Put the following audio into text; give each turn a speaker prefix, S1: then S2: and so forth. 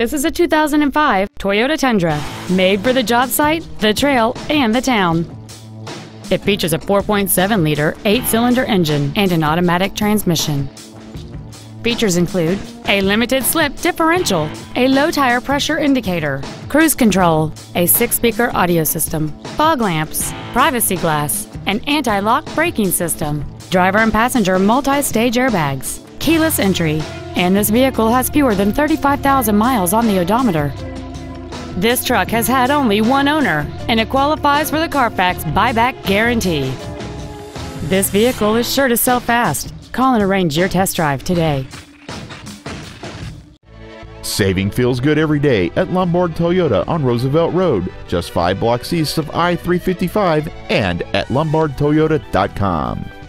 S1: This is a 2005 Toyota Tundra, made for the job site, the trail, and the town. It features a 4.7 liter, 8 cylinder engine and an automatic transmission. Features include a limited slip differential, a low tire pressure indicator, cruise control, a six speaker audio system, fog lamps, privacy glass, an anti lock braking system, driver and passenger multi stage airbags, keyless entry, and this vehicle has fewer than 35,000 miles on the odometer. This truck has had only one owner and it qualifies for the Carfax buyback guarantee. This vehicle is sure to sell fast. Call and arrange your test drive today.
S2: Saving feels good every day at Lombard Toyota on Roosevelt Road, just five blocks east of I 355, and at lombardtoyota.com.